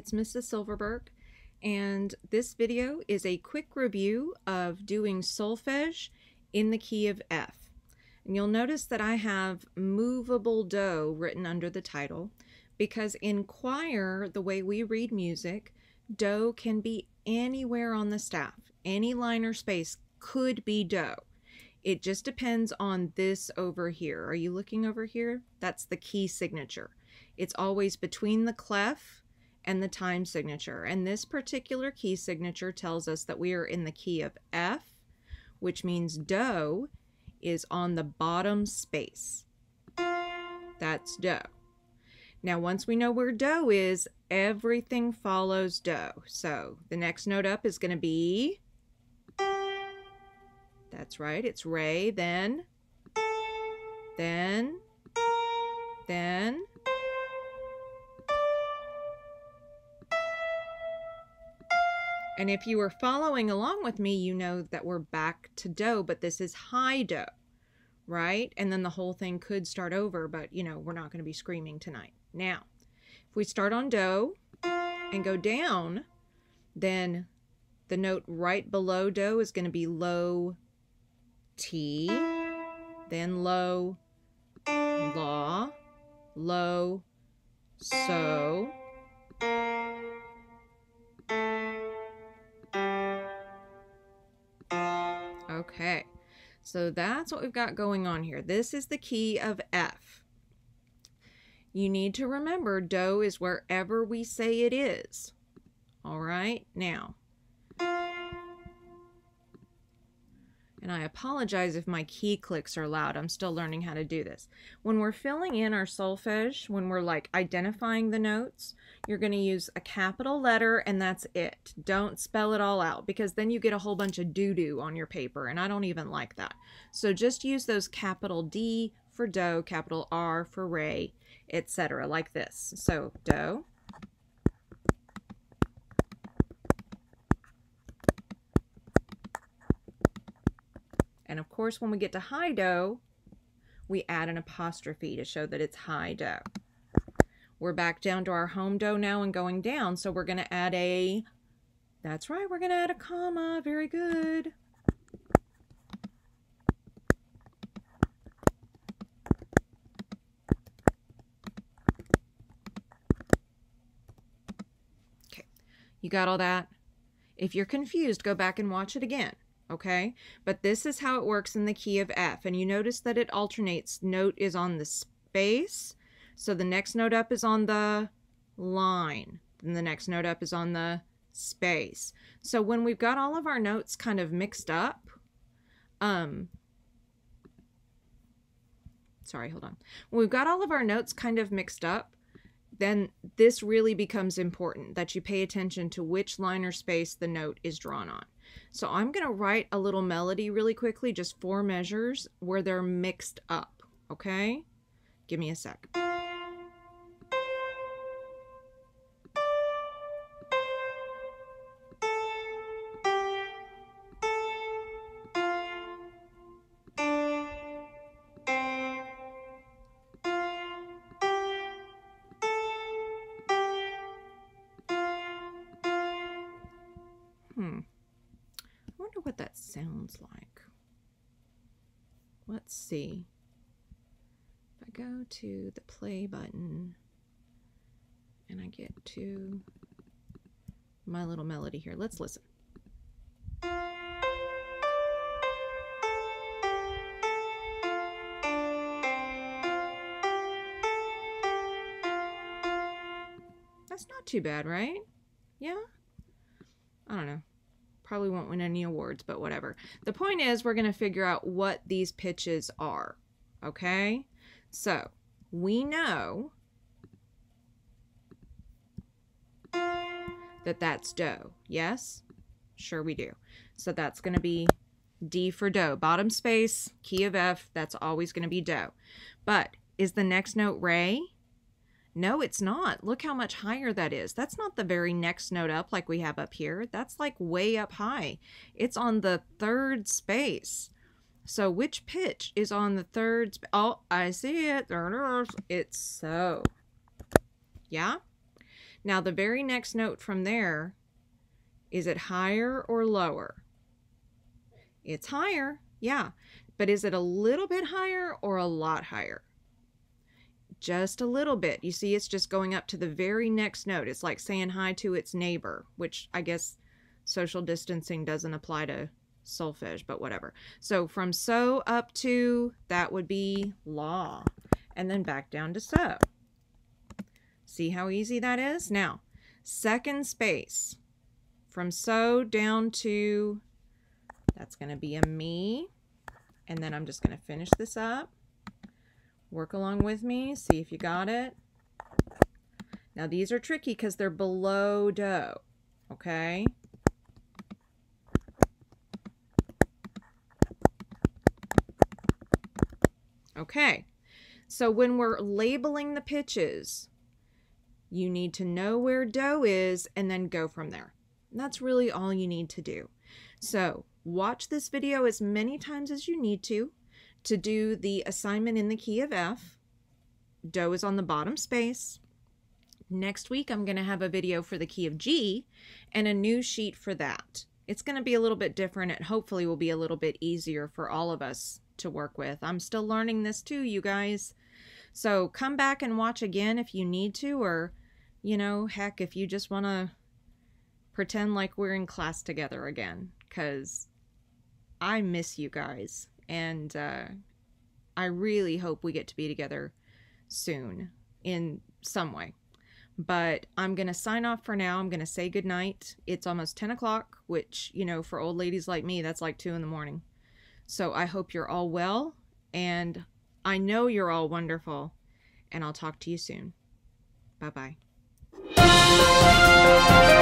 it's Mrs. Silverberg, and this video is a quick review of doing solfege in the key of F. And you'll notice that I have movable do written under the title because in choir, the way we read music, do can be anywhere on the staff. Any line or space could be do. It just depends on this over here. Are you looking over here? That's the key signature. It's always between the clef and the time signature. And this particular key signature tells us that we are in the key of F, which means do is on the bottom space. That's do. Now, once we know where do is, everything follows do. So the next note up is going to be, that's right, it's re, then, then, then, And if you were following along with me, you know that we're back to do, but this is high do, right? And then the whole thing could start over, but you know, we're not going to be screaming tonight. Now, if we start on do and go down, then the note right below do is going to be low ti, then low La, low So, Okay, so that's what we've got going on here. This is the key of F. You need to remember do is wherever we say it is. All right, now and I apologize if my key clicks are loud. I'm still learning how to do this. When we're filling in our solfege, when we're like identifying the notes, you're going to use a capital letter and that's it. Don't spell it all out because then you get a whole bunch of doo-doo on your paper and I don't even like that. So just use those capital D for do, capital R for re, etc. like this. So do, And of course, when we get to high do, we add an apostrophe to show that it's high do. We're back down to our home do now and going down, so we're going to add a, that's right, we're going to add a comma. Very good. Okay, you got all that? If you're confused, go back and watch it again okay? But this is how it works in the key of F. And you notice that it alternates. Note is on the space. So the next note up is on the line. Then the next note up is on the space. So when we've got all of our notes kind of mixed up, um, sorry, hold on. When we've got all of our notes kind of mixed up, then this really becomes important that you pay attention to which line or space the note is drawn on. So I'm going to write a little melody really quickly, just four measures where they're mixed up, okay? Give me a sec. Hmm I wonder what that sounds like. Let's see. If I go to the play button and I get to my little melody here, let's listen. That's not too bad, right? Yeah? I don't know probably won't win any awards, but whatever. The point is we're going to figure out what these pitches are, okay? So we know that that's do, yes? Sure we do. So that's going to be D for do. Bottom space, key of F, that's always going to be do. But is the next note re? No, it's not. Look how much higher that is. That's not the very next note up like we have up here. That's like way up high. It's on the third space. So which pitch is on the third? oh, I see it. It's so. Yeah? Now, the very next note from there, is it higher or lower? It's higher, yeah. But is it a little bit higher or a lot higher? Just a little bit. You see, it's just going up to the very next note. It's like saying hi to its neighbor, which I guess social distancing doesn't apply to solfege, but whatever. So from so up to, that would be la. And then back down to so. See how easy that is? Now, second space. From so down to, that's going to be a mi. And then I'm just going to finish this up. Work along with me. See if you got it. Now these are tricky because they're below do. Okay. Okay. So when we're labeling the pitches, you need to know where do is and then go from there. That's really all you need to do. So watch this video as many times as you need to to do the assignment in the key of F. Do is on the bottom space. Next week, I'm going to have a video for the key of G and a new sheet for that. It's going to be a little bit different and hopefully will be a little bit easier for all of us to work with. I'm still learning this too, you guys. So come back and watch again if you need to, or, you know, heck, if you just want to pretend like we're in class together again, because I miss you guys. And uh, I really hope we get to be together soon in some way. But I'm going to sign off for now. I'm going to say goodnight. It's almost 10 o'clock, which, you know, for old ladies like me, that's like 2 in the morning. So I hope you're all well, and I know you're all wonderful, and I'll talk to you soon. Bye bye.